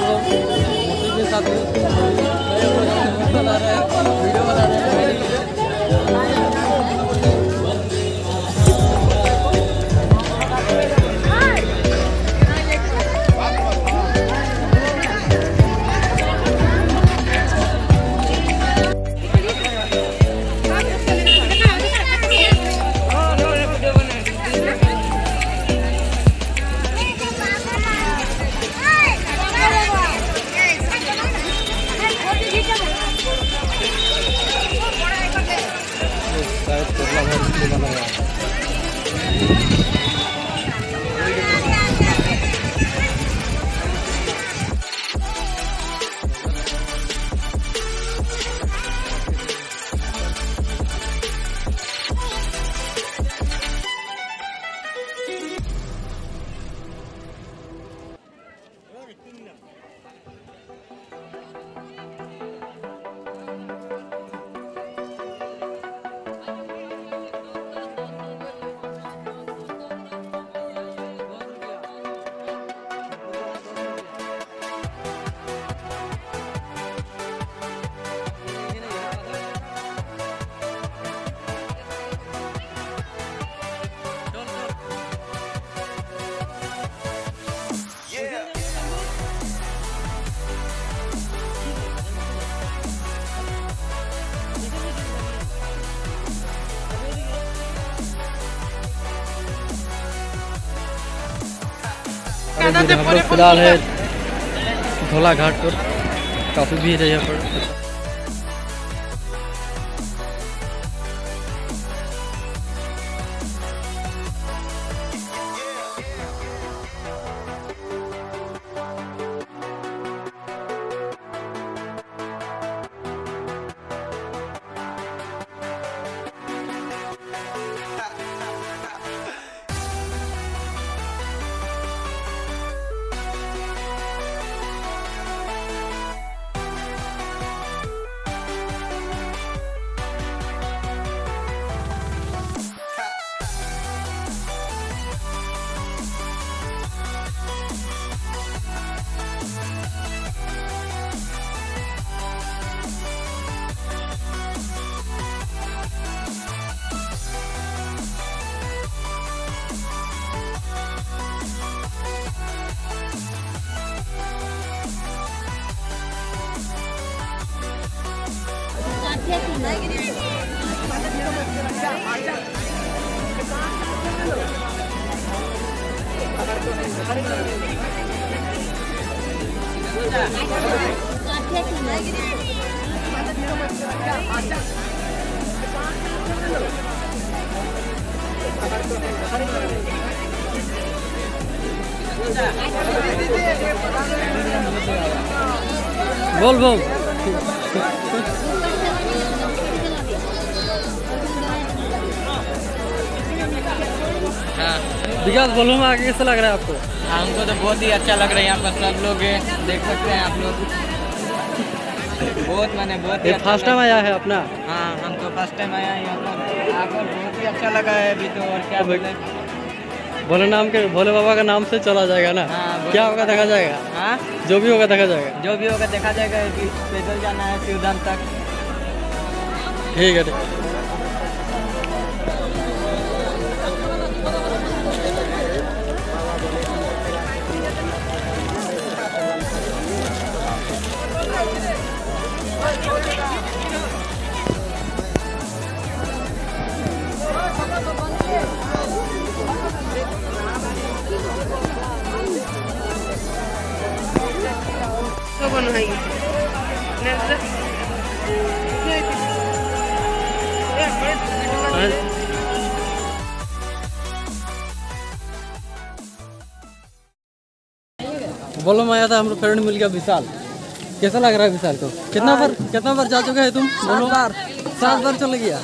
Mungkin. फ़िलहाल है। धोला घाट पर। काफ़ी भीड़ है यहाँ पर। बोल बोल विकास बोलो में आगे कैसा लग रहा है आपको? हमको तो बहुत ही अच्छा लग रहा है यहाँ पर सब लोग देख सकते हैं आप लोग। बहुत मैंने बहुत ही ये अच्छा फ़र्स्ट टाइम आया है अपना? हाँ हम तो फ़र्स्ट टाइम आया हैं यहाँ पर। आकर बहुत ही अच्छा लगा है अभी तो और क्या बोले? भोले नाम के भोले बाबा का नाम से चला जाएगा ना? हाँ, क्या होगा देखा जाएगा? हाँ? जो भी होगा देखा जाएगा। जो भी होगा देखा जाएगा। पैदल जाना है शिवधाम तक। ठीक है ठीक है। बोलो था हम लोग फ्रेंड मिल गया विशाल। कैसा लग रहा है विशाल को? कितना बार कितना बार जा चुके हैं तुम? बोलो। बार। सात बार चले गया?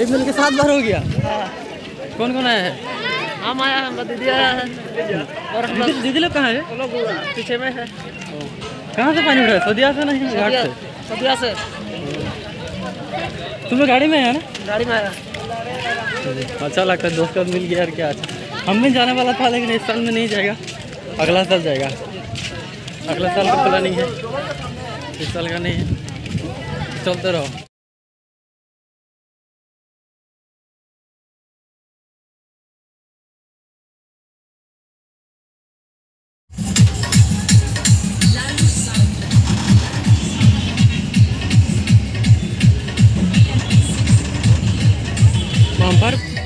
एक मिल के सात बार हो गया? कौन कौन आया है? हम आया हम दीदी आया है। और दीदी लोग कहाँ है? पीछे में है। कहाँ से पानी उठा सदिया से नहीं? घाट से? सदिया से। तुम्हें गाड़ी में है ना? गाड़ी में आया। अच्छा लगता है दोस्त का मिल गया यार क्या अच्छा। हम भी जाने वाला था लेकिन इस साल में नहीं जाएगा। अगला साल जाएगा। अगला साल का प्लानिंग है। इस साल का नहीं है। चलते रहो। Juan